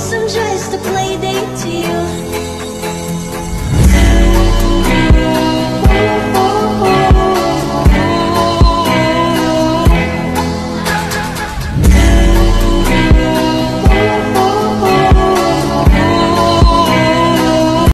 guess I'm just a play.